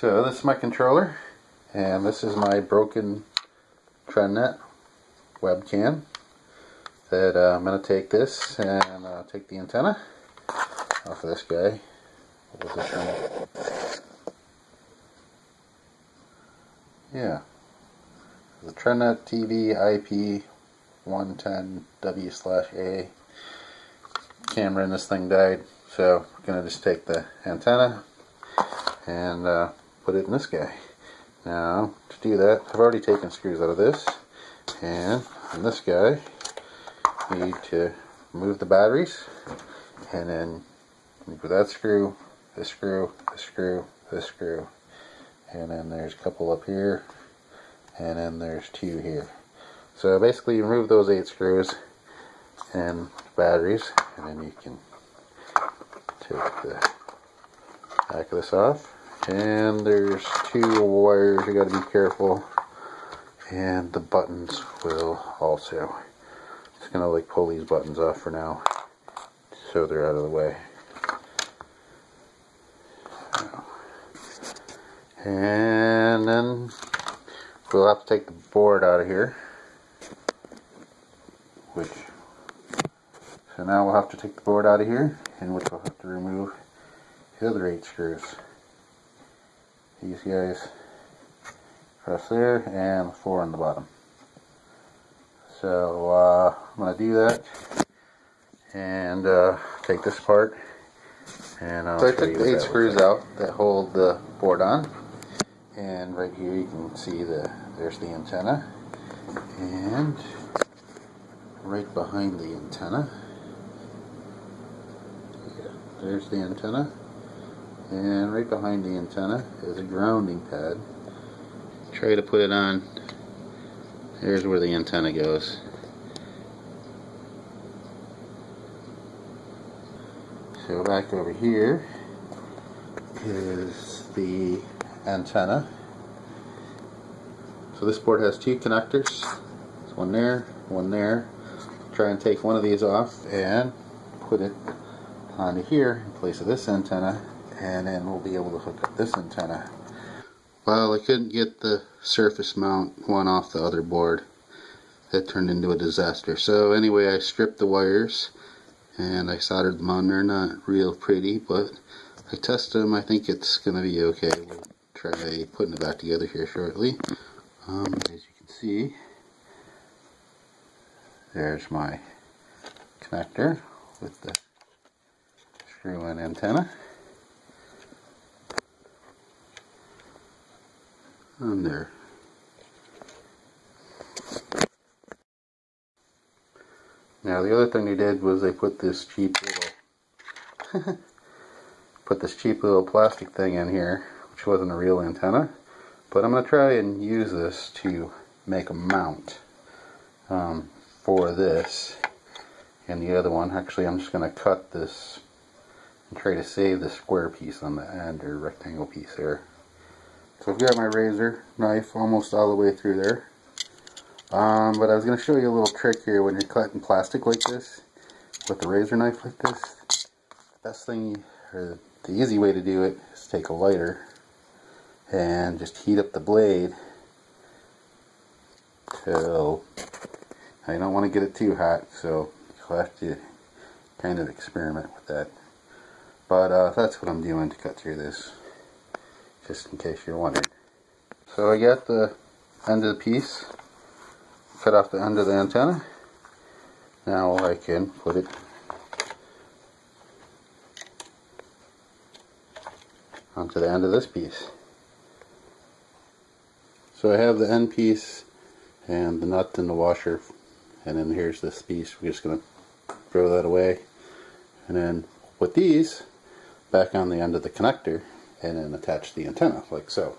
So this is my controller and this is my broken TrendNet webcam that uh, I'm going to take this and uh, take the antenna off of this guy. Yeah. The TrendNet TV IP 110W slash A camera in this thing died. So I'm going to just take the antenna and uh, put it in this guy. Now, to do that, I've already taken screws out of this. And in this guy, you need to move the batteries. And then with that screw, this screw, this screw, this screw. And then there's a couple up here. And then there's two here. So basically you remove those eight screws and batteries. And then you can take the back of this off and there's two wires you got to be careful. And the buttons will also. Just gonna like pull these buttons off for now so they're out of the way. And then we'll have to take the board out of here which so now we'll have to take the board out of here and which we'll have to remove the other eight screws these guys across there and four on the bottom. So uh, I'm going to do that and uh, take this apart. And I'll so I took the eight screws like. out that hold the board on. And right here you can see the there's the antenna. And right behind the antenna, yeah, there's the antenna and right behind the antenna is a grounding pad. Try to put it on. Here's where the antenna goes. So back over here is the antenna. So this board has two connectors. One there one there. Try and take one of these off and put it onto here in place of this antenna and then we'll be able to hook up this antenna. Well, I couldn't get the surface mount one off the other board. It turned into a disaster. So anyway, I stripped the wires and I soldered them on. They're not real pretty, but I tested them. I think it's going to be okay. We'll try putting it back together here shortly. Um, as you can see, there's my connector with the screw-in antenna. On there. Now the other thing they did was they put this cheap little put this cheap little plastic thing in here, which wasn't a real antenna. But I'm going to try and use this to make a mount um, for this and the other one. Actually, I'm just going to cut this and try to save the square piece on the end or rectangle piece there. So I've got my razor knife almost all the way through there. Um, but I was going to show you a little trick here when you're cutting plastic like this with a razor knife like this. The Best thing, or the easy way to do it is take a lighter and just heat up the blade till I don't want to get it too hot so you'll have to kind of experiment with that. But uh, that's what I'm doing to cut through this just in case you're wondering. So I got the end of the piece, cut off the end of the antenna. Now I can put it onto the end of this piece. So I have the end piece and the nut and the washer and then here's this piece. We're just going to throw that away and then put these back on the end of the connector and then attach the antenna like so.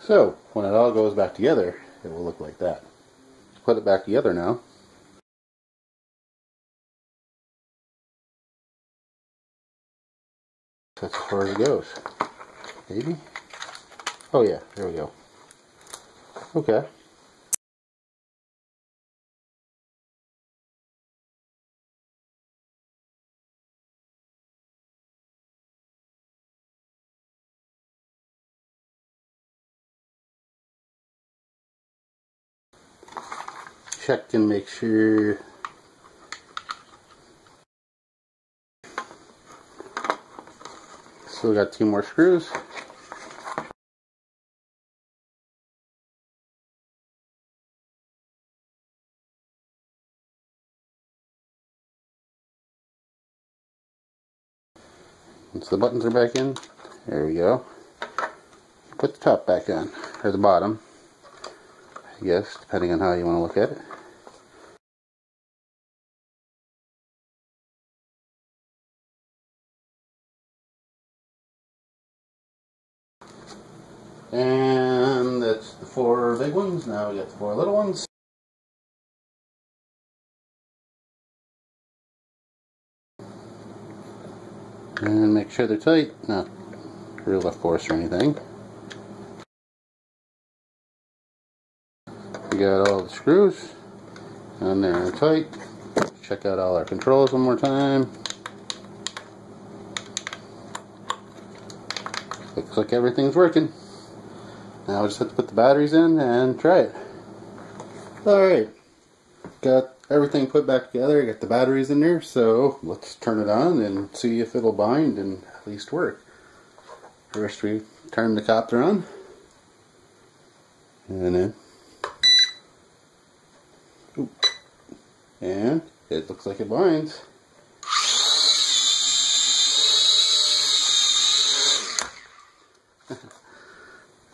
So when it all goes back together it will look like that. Put it back together now. That's as far as it goes. Maybe? Oh yeah, there we go. Okay. Check and make sure Still got two more screws. Once the buttons are back in, there we go. Put the top back on, or the bottom, I guess, depending on how you want to look at it. And that's the four big ones. Now we got the four little ones. And make sure they're tight, not real left force or anything. We got all the screws and they're tight. Check out all our controls one more time. Looks like everything's working. Now we just have to put the batteries in and try it. Alright, got everything put back together, got the batteries in there, so let's turn it on and see if it'll bind and at least work. First we turn the copter on, and then, and it looks like it binds.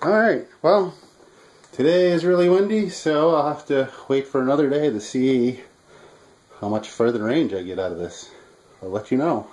Alright, well, today is really windy, so I'll have to wait for another day to see how much further range I get out of this. I'll let you know.